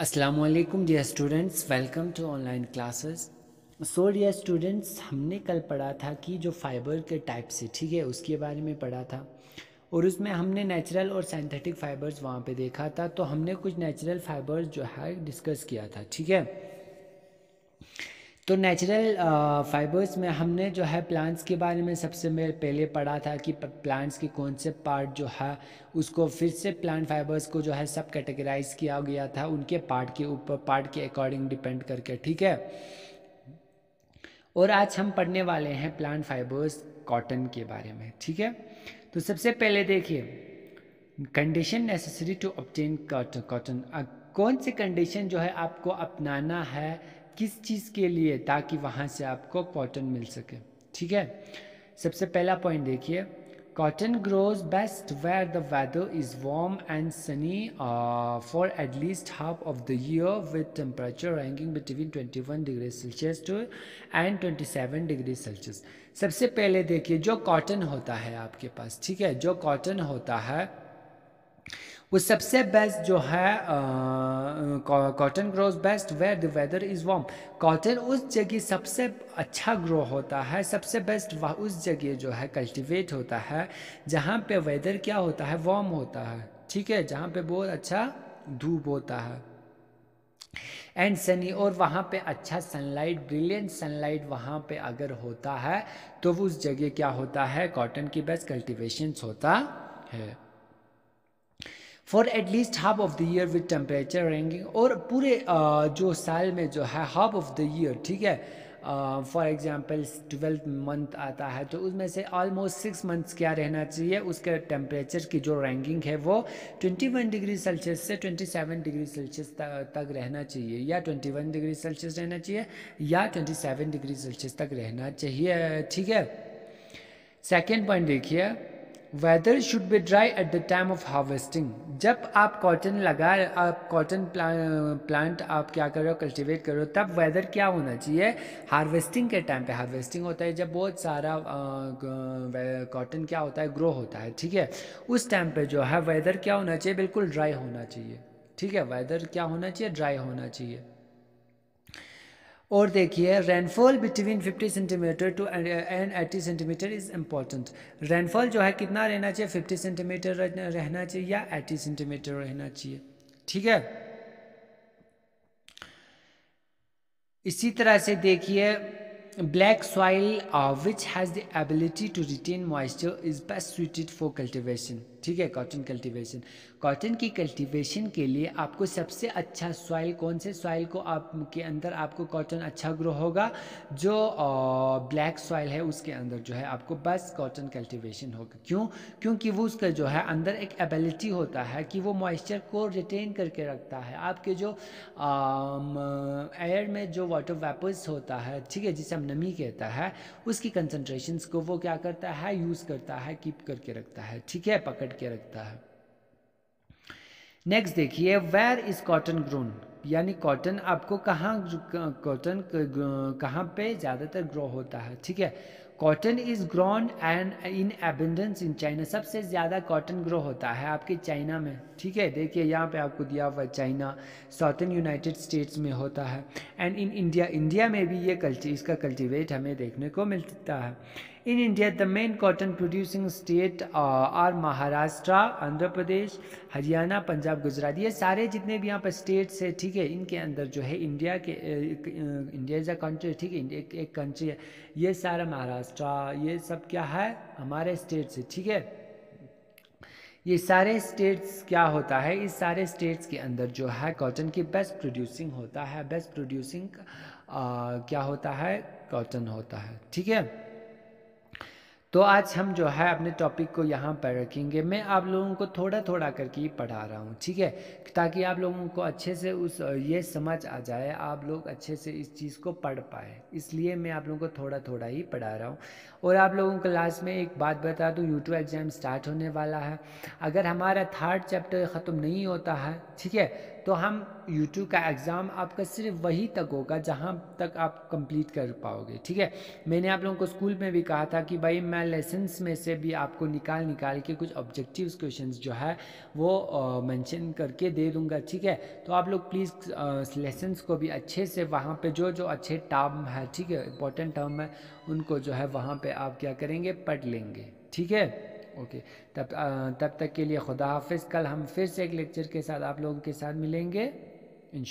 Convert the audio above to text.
असलकुम dear students welcome to online classes so dear students हमने कल पढ़ा था कि जो फाइबर के टाइप से ठीक है, उसके बारे में पढ़ा था। और उसमें हमने नेचुरल और सिंथेटिक फाइबर्स वहाँ पे देखा था। तो हमने कुछ नेचुरल फाइबर्स जो है डिस्कस किया था, ठीक है? तो नेचुरल फाइबर्स में हमने जो है प्लांट्स के बारे में सबसे में पहले पढ़ा था कि प्लांट्स के कौन से पार्ट जो है, उसको फिर से प्लांट फाइबर्स को जो है सब कैटेगराइज किया गया था, उनके पार्ट के ऊपर पार्ट के अकॉर्डिंग डिपेंड करके, ठीक है? और आज हम पढ़ने वाले हैं प्लांट फाइबर्स कॉटन के बारे में, ठीक है? तो सबसे पहले देखिए condition necessary to obtain cotton कौन सी कंडीशन जो है आपको अपनाना है किस चीज़ के लिए ताकि वहाँ से आपको कॉटन मिल सके? ठीक है? सबसे पहला पॉइंट देखिए। Cotton grows best where the weather is warm and sunny for at least half of the year with temperature ranking between 21 degree Celsius to and 27 degree Celsius सबसे पहले देखिए, जो कॉटन होता है आपके पास, ठीक है? जो कॉटन होता है वो सबसे बेस्ट जो है cotton grows best where the weather is warm cotton उस जगह सबसे अच्छा ग्रो होता है, सबसे बेस्ट वह उस जगह जो है कल्टिवेट होता है, जहाँ पे वेदर क्या होता है? वार्म होता है, ठीक है? जहाँ पे बहुत अच्छा धूप होता है। एंड सनी और वहाँ पे अच्छा सनलाइट ब्रिलियंट सनलाइट वहाँ पे अगर होता है तो उस जगह क्या होता है? कॉटन की बेस्ट कल्टिवेशन होता है। For at least half of the year with temperature ranking और पूरे जो साल में जो है हाफ़ ऑफ़ द ईयर ठीक है? फॉर एग्ज़ाम्पल ट्वेल्थ मंथ आता है तो उसमें से ऑलमोस्ट सिक्स मंथ्स क्या रहना चाहिए? उसके टेम्परेचर की जो रैंकिंग है, वो 21 डिग्री सेल्सियस से 27 डिग्री सेल्सियस तक रहना चाहिए, या 21 डिग्री सेल्सियस रहना चाहिए, या 27 डिग्री सेल्सियस तक रहना चाहिए, ठीक है? सेकेंड पॉइंट देखिए weather should be dry at the time of harvesting जब आप कॉटन लगा, आप कॉटन प्लांट आप क्या कर रहे हो कल्टिवेट कर रहे हो, तब वेदर क्या होना चाहिए? हार्वेस्टिंग के टाइम पे हार्वेस्टिंग होता है, जब बहुत सारा कॉटन क्या होता है ग्रो होता है, ठीक है? उस टाइम पे जो है वेदर क्या होना चाहिए? बिल्कुल ड्राई होना चाहिए। ठीक है? वेदर क्या होना चाहिए? ड्राई होना चाहिए। और देखिए rainfall between 50 centimetre to and 80 centimetre is important rainfall जो है कितना रहना चाहिए? 50 सेंटीमीटर रहना चाहिए या 80 सेंटीमीटर रहना चाहिए? ठीक है? इसी तरह से देखिए black soil which has the ability to retain moisture is best suited for cultivation ठीक है कॉटन कल्टीवेशन कॉटन की कल्टीवेशन के लिए आपको सबसे अच्छा सॉइल कौन से सॉइल को आपके अंदर आपको कॉटन अच्छा ग्रो होगा? जो ब्लैक सॉइल है, उसके अंदर जो है आपको बस कॉटन कल्टीवेशन होगा। क्यों? क्योंकि वो उसका जो है अंदर एक एबिलिटी होता है कि वो मॉइस्चर को रिटेन करके रखता है। आपके जो एयर में जो वाटर वेपर्स होता है, ठीक है, जिसे हम नमी कहता है, उसकी कंसनट्रेशन को वो क्या करता है? यूज़ करता है कीप करके रखता है। ठीक है, पकड़ के रखता है। नेक्स्ट देखिए वेयर इज़ कॉटन ग्रोन यानी कॉटन आपको कहाँ कॉटन कहाँ पे ज़्यादातर ग्रो होता है, ठीक है? Cotton is grown and in abundance in China सबसे ज़्यादा कॉटन ग्रो होता है आपके चाइना में, ठीक है? देखिए, यहाँ पे आपको दिया हुआ चाइना साउथर्न यूनाइटेड स्टेट्स में होता है। एंड इन इंडिया इंडिया में भी ये कल्टी इसका कल्टिवेट हमें देखने को मिलता है। In India the main cotton producing state are Maharashtra Andhra Pradesh Haryana Punjab Gujarat ये सारे जितने भी यहाँ पर स्टेट्स है ठीक है इनके अंदर जो है इंडिया के इंडिया इज़ अ कंट्री ठीक है एक, एक कंट्री है। ये सारा महाराष्ट्र ये सब क्या है? हमारे स्टेट्स है ठीक है? ये सारे स्टेट्स क्या होता है? इस सारे स्टेट्स के अंदर जो है कॉटन की बेस्ट प्रोड्यूसिंग होता है। बेस्ट प्रोड्यूसिंग क्या होता है? कॉटन होता है ठीक है? तो आज हम जो है अपने टॉपिक को यहाँ पर रखेंगे। मैं आप लोगों को थोड़ा थोड़ा करके पढ़ा रहा हूँ, ठीक है? ताकि आप लोगों को अच्छे से उस ये समझ आ जाए, आप लोग अच्छे से इस चीज़ को पढ़ पाए। इसलिए मैं आप लोगों को थोड़ा थोड़ा ही पढ़ा रहा हूँ। और आप लोगों को लास्ट में एक बात बता दूँ यूट्यूब एग्ज़ाम स्टार्ट होने वाला है। अगर हमारा थर्ड चैप्टर ख़त्म नहीं होता है, ठीक है? तो हम यूट्यूब का एग्ज़ाम आपका सिर्फ़ वही तक होगा जहाँ तक आप कंप्लीट कर पाओगे, ठीक है? मैंने आप लोगों को स्कूल में भी कहा था कि भाई मैं लेसन्स में से भी आपको निकाल निकाल के कुछ ऑब्जेक्टिव क्वेश्चंस जो है वो मेंशन करके दे दूँगा, ठीक है? तो आप लोग प्लीज़ लेसन्स को भी अच्छे से वहाँ पे जो जो अच्छे टर्म है, ठीक है? इंपॉर्टेंट टर्म है, उनको जो है वहाँ पर आप क्या करेंगे? पढ़ लेंगे, ठीक है? ओके तब तब तक के लिए खुदा हाफिज़। कल हम फिर से एक लेक्चर के साथ आप लोगों के साथ मिलेंगे इन